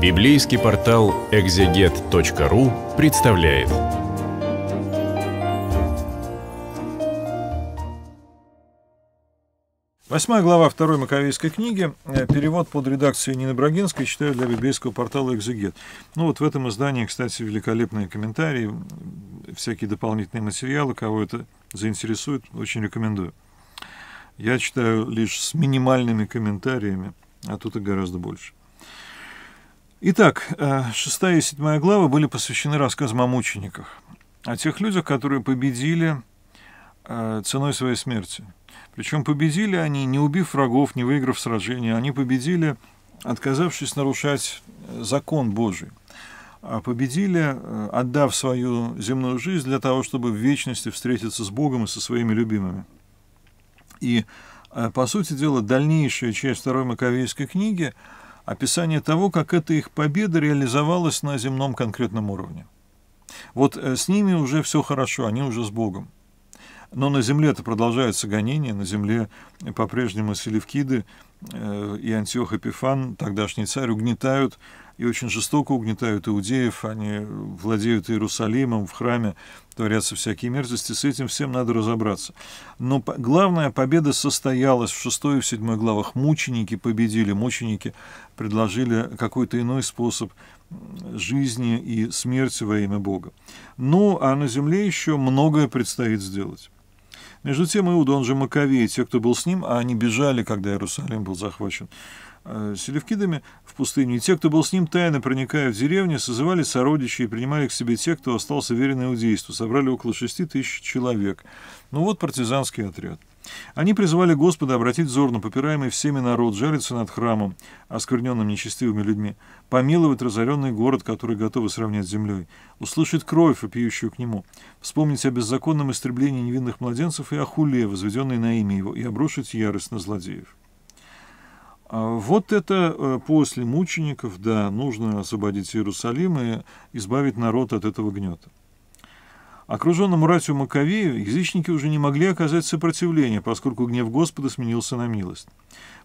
Библейский портал экзегет.ру представляет. Восьмая глава второй Маковейской книги. Э, перевод под редакцией Нины Брагинской читаю для библейского портала «Экзегет». Ну вот в этом издании, кстати, великолепные комментарии, всякие дополнительные материалы. Кого это заинтересует, очень рекомендую. Я читаю лишь с минимальными комментариями, а тут их гораздо больше. Итак, э, шестая и седьмая главы были посвящены рассказам о мучениках, о тех людях, которые победили э, ценой своей смерти. Причем победили они, не убив врагов, не выиграв сражения, они победили, отказавшись нарушать э, закон Божий, а победили, отдав свою земную жизнь для того, чтобы в вечности встретиться с Богом и со своими любимыми. И, по сути дела, дальнейшая часть второй Маковейской книги – описание того, как эта их победа реализовалась на земном конкретном уровне. Вот э, с ними уже все хорошо, они уже с Богом. Но на земле это продолжается гонение, на земле по-прежнему селевкиды э, и Антиох Эпифан, тогдашний царь, угнетают и очень жестоко угнетают иудеев, они владеют Иерусалимом, в храме творятся всякие мерзости, с этим всем надо разобраться. Но главная победа состоялась в 6 и в 7 главах. Мученики победили, мученики предложили какой-то иной способ жизни и смерти во имя Бога. Ну, а на земле еще многое предстоит сделать. Между тем, Иуда, он же Маковей, те, кто был с ним, а они бежали, когда Иерусалим был захвачен э, селевкидами в пустыню. И те, кто был с ним, тайно проникая в деревню, созывали сородичей и принимали к себе тех, кто остался верен иудейству. Собрали около шести тысяч человек. Ну вот партизанский отряд. Они призывали Господа обратить взор на попираемый всеми народ, жариться над храмом, оскверненным нечестивыми людьми, помиловать разоренный город, который готовы сравнять с землей, услышать кровь, вопиющую к нему, вспомнить о беззаконном истреблении невинных младенцев и о хуле, возведенной на имя его, и обрушить ярость на злодеев. А вот это э, после мучеников, да, нужно освободить Иерусалим и избавить народ от этого гнета. Окруженному ратью Маковею язычники уже не могли оказать сопротивление, поскольку гнев Господа сменился на милость.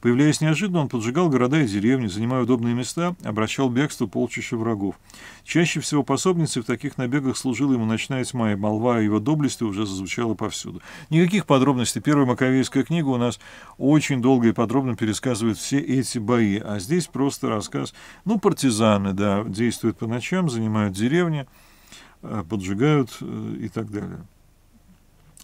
Появляясь неожиданно, он поджигал города и деревни, занимая удобные места, обращал бегство полчища врагов. Чаще всего пособницей в таких набегах служила ему ночная тьма, и молва его доблести уже зазвучала повсюду. Никаких подробностей. Первая Маковейская книга у нас очень долго и подробно пересказывает все эти бои, а здесь просто рассказ. Ну, партизаны, да, действуют по ночам, занимают деревни, поджигают э, и так далее.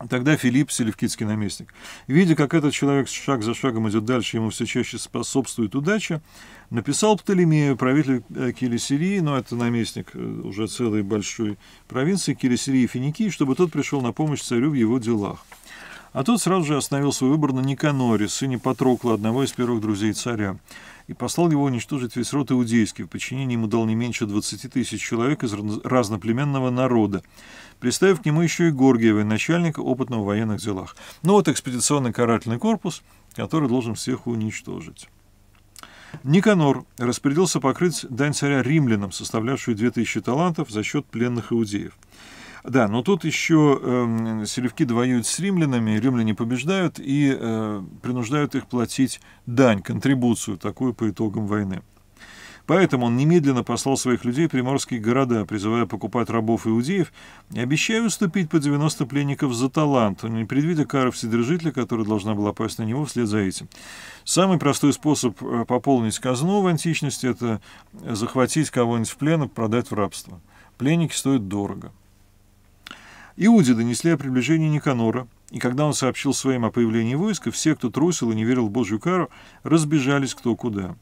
Тогда Филипп, селевкидский наместник, видя, как этот человек шаг за шагом идет дальше, ему все чаще способствует удача, написал Птолемею, правителю э, Килисирии, но это наместник уже целой большой провинции Килисирии и Финикии, чтобы тот пришел на помощь царю в его делах. А тот сразу же остановил свой выбор на Никаноре, сыне Патрокла, одного из первых друзей царя и послал его уничтожить весь род иудейский. В подчинение ему дал не меньше 20 тысяч человек из разноплеменного народа, приставив к нему еще и Горгиева, начальника опытного в военных делах. Ну вот экспедиционный карательный корпус, который должен всех уничтожить. Никанор распорядился покрыть дань царя римлянам, составлявшую 2000 талантов за счет пленных иудеев. Да, но тут еще э, селевки воюют с римлянами, римляне побеждают и э, принуждают их платить дань, контрибуцию, такую по итогам войны. Поэтому он немедленно послал своих людей в приморские города, призывая покупать рабов иудеев и обещая уступить по 90 пленников за талант, не предвидя кары вседержителя, которая должна была пасть на него вслед за этим. Самый простой способ э, пополнить казну в античности – это захватить кого-нибудь в плен и продать в рабство. Пленники стоят дорого. Иуде донесли о приближении Никанора, и когда он сообщил своим о появлении войска, все, кто трусил и не верил в Божью кару, разбежались кто куда.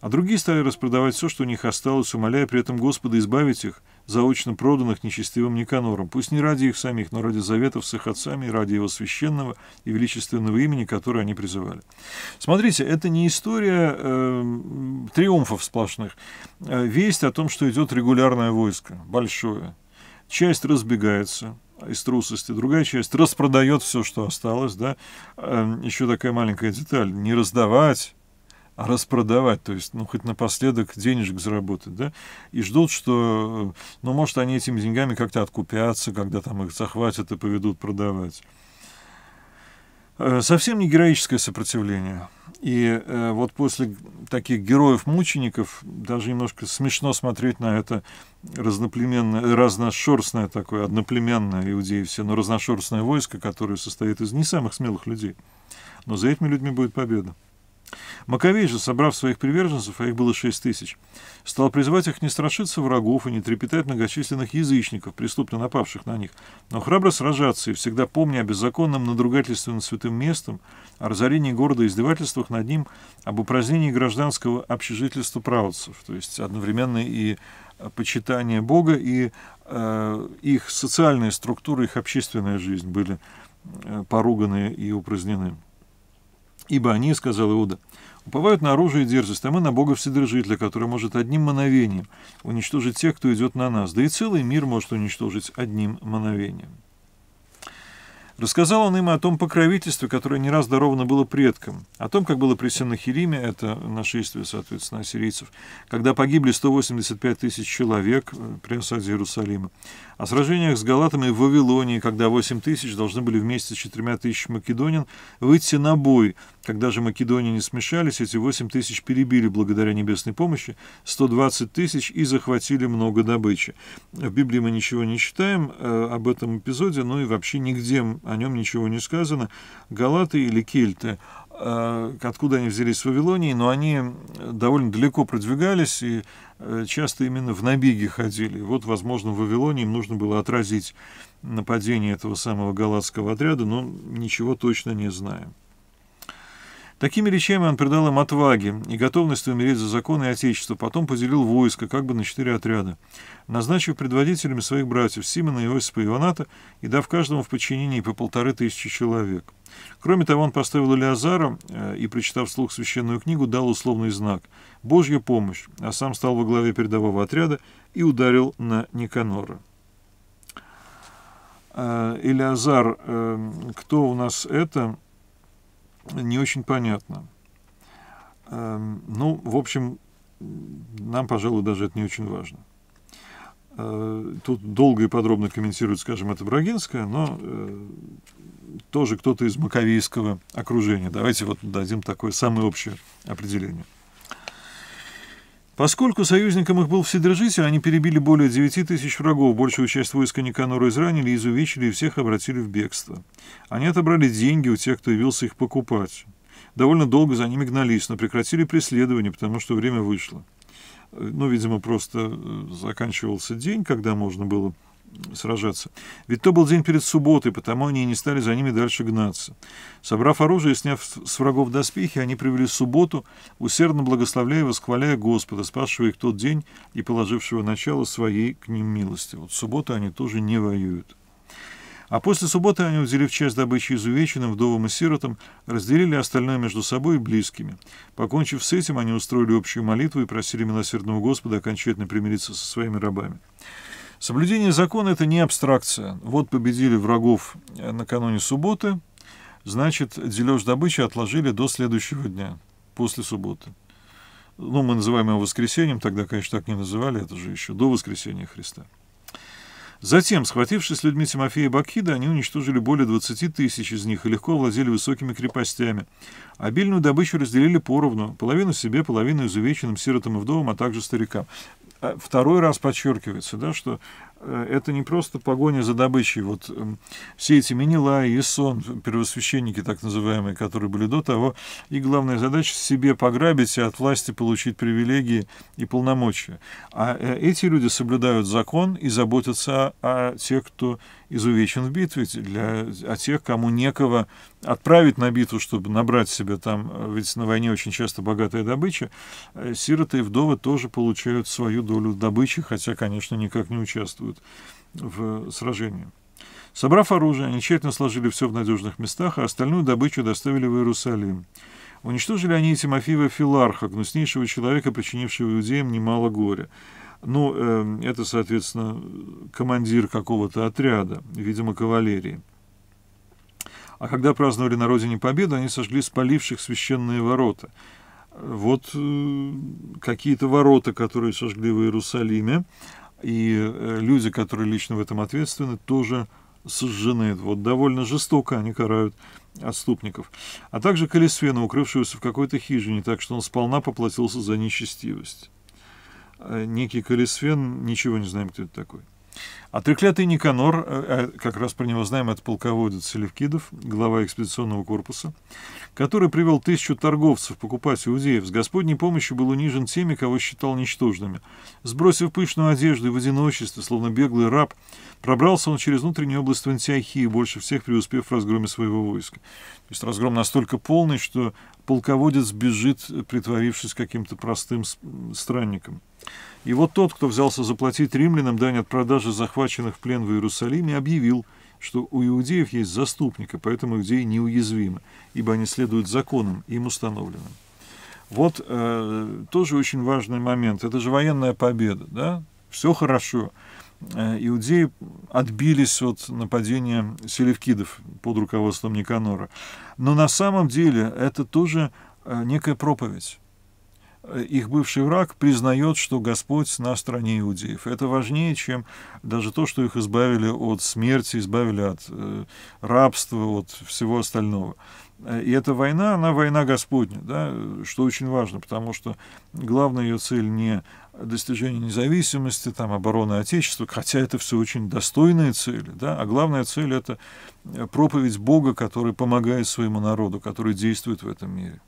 А другие стали распродавать все, что у них осталось, умоляя при этом Господа избавить их, заочно проданных нечестивым Никанором, пусть не ради их самих, но ради заветов с их отцами и ради его священного и величественного имени, которое они призывали. Смотрите, это не история э, триумфов сплошных. Э, весть о том, что идет регулярное войско, большое. Часть разбегается, из трусости, другая часть распродает все, что осталось, да. Эм, Еще такая маленькая деталь, не раздавать, а распродавать, то есть, ну, хоть напоследок денежек заработать, да, и ждут, что, ну, может, они этими деньгами как-то откупятся, когда там их захватят и поведут продавать. Э, совсем не героическое сопротивление. И э, вот после таких героев-мучеников даже немножко смешно смотреть на это разноплеменное, разношерстное такое, одноплеменное иудеи все, но разношерстное войско, которое состоит из не самых смелых людей. Но за этими людьми будет победа. Маковей же, собрав своих приверженцев, а их было шесть тысяч, стал призывать их не страшиться врагов и не трепетать многочисленных язычников, преступно напавших на них, но храбро сражаться и всегда помня о беззаконном надругательстве над святым местом, о разорении города и издевательствах над ним, об упразднении гражданского общежительства правоцев, то есть одновременно и почитание Бога, и э, их социальная структура, их общественная жизнь были э, поруганы и упразднены. Ибо они, сказал Иуда, уповают на оружие и дерзость, а мы на Бога Вседержителя, который может одним мановением уничтожить тех, кто идет на нас, да и целый мир может уничтожить одним мановением. Рассказал он им о том покровительстве, которое не раз даровано было предкам, о том, как было при Сеннахириме, это нашествие, соответственно, ассирийцев, когда погибли 185 тысяч человек э, при осаде Иерусалима, о сражениях с галатами в Вавилонии, когда 8 тысяч должны были вместе с 4 тысячами македонин выйти на бой. Когда же македоняне смешались, эти 8 тысяч перебили благодаря небесной помощи 120 тысяч и захватили много добычи. В Библии мы ничего не читаем э, об этом эпизоде, но и вообще нигде о нем ничего не сказано. Галаты или кельты э, откуда они взялись в Вавилонии, но они довольно далеко продвигались, и Э, часто именно в набеги ходили. Вот, возможно, в Вавилоне им нужно было отразить нападение этого самого галатского отряда, но ничего точно не знаем. Такими речами он придал им отваги и готовности умереть за закон и отечество, потом поделил войско как бы на четыре отряда, назначив предводителями своих братьев Симона, Иосипа и Ионата и дав каждому в подчинении по полторы тысячи человек. Кроме того, он поставил Элиазара э, и, прочитав вслух священную книгу, дал условный знак – «Божья помощь», а сам стал во главе передового отряда и ударил на Никанора. Э, Элиазар, э, кто у нас это, не очень понятно. Ну, в общем, нам, пожалуй, даже это не очень важно. Тут долго и подробно комментирует, скажем, это Брагинская, но тоже кто-то из маковейского окружения. Давайте вот дадим такое самое общее определение. Поскольку союзникам их был Вседержитель, они перебили более 9 тысяч врагов, большую часть войска Никанора изранили, изувечили и всех обратили в бегство. Они отобрали деньги у тех, кто явился их покупать. Довольно долго за ними гнались, но прекратили преследование, потому что время вышло. Ну, видимо, просто э, заканчивался день, когда можно было сражаться. Ведь то был день перед субботой, потому они и не стали за ними дальше гнаться. Собрав оружие и сняв с врагов доспехи, они привели субботу, усердно благословляя и восхваляя Господа, спасшего их тот день и положившего начало своей к ним милости. Вот субботу они тоже не воюют. А после субботы они, уделив часть добычи изувеченным, вдовам и сиротам, разделили остальное между собой и близкими. Покончив с этим, они устроили общую молитву и просили милосердного Господа окончательно примириться со своими рабами. Соблюдение закона – это не абстракция. Вот победили врагов накануне субботы, значит, дележ добычи отложили до следующего дня, после субботы. Ну, мы называем его воскресением, тогда, конечно, так не называли, это же еще до воскресения Христа. Затем, схватившись с людьми Тимофея и Бакида, они уничтожили более 20 тысяч из них и легко владели высокими крепостями. Обильную добычу разделили поровну, половину себе, половину изувеченным сиротам и вдовам, а также старикам. А второй раз подчеркивается, да, что это не просто погоня за добычей. Вот эм, все эти Минила и Сон, первосвященники так называемые, которые были до того, и главная задача себе пограбить и от власти получить привилегии и полномочия. А э, эти люди соблюдают закон и заботятся о, тех, кто изувечен в битве, для, о тех, кому некого отправить на битву, чтобы набрать себе там, э, ведь на войне очень часто богатая добыча, э, сироты и вдовы тоже получают свою долю добычи, хотя, конечно, никак не участвуют в сражении. Собрав оружие, они тщательно сложили все в надежных местах, а остальную добычу доставили в Иерусалим. Уничтожили они и Тимофеева Филарха, гнуснейшего человека, причинившего иудеям немало горя. Ну, э, это, соответственно, командир какого-то отряда, видимо, кавалерии. А когда праздновали на родине победу, они сожгли спаливших священные ворота. Вот э, какие-то ворота, которые сожгли в Иерусалиме, и э, люди, которые лично в этом ответственны, тоже сожжены. Вот довольно жестоко они карают отступников, а также Калисфена, укрывшегося в какой-то хижине, так что он сполна поплатился за нечестивость. Э, некий Калисфен, ничего не знаем, кто это такой. А треклятый Никанор, э, э, как раз про него знаем, это полководец Селевкидов, глава экспедиционного корпуса, который привел тысячу торговцев покупать иудеев, с Господней помощью был унижен теми, кого считал ничтожными. Сбросив пышную одежду и в одиночестве, словно беглый раб, пробрался он через внутреннюю область Антиохии, больше всех преуспев в разгроме своего войска. То есть разгром настолько полный, что полководец бежит, притворившись каким-то простым странником. И вот тот, кто взялся заплатить римлянам дань от продажи захваченных в плен в Иерусалиме, объявил, что у иудеев есть заступника, поэтому иудеи неуязвимы, ибо они следуют законам, им установленным. Вот э, тоже очень важный момент. Это же военная победа, да? Все хорошо. Э, иудеи отбились от нападения селевкидов под руководством Никанора. Но на самом деле это тоже э, некая проповедь их бывший враг признает, что Господь на стороне иудеев. Это важнее, чем даже то, что их избавили от смерти, избавили от э, рабства, от всего остального. И эта война, она война Господня, да, что очень важно, потому что главная ее цель не достижение независимости, там, оборона Отечества, хотя это все очень достойные цели, да, а главная цель — это проповедь Бога, который помогает своему народу, который действует в этом мире.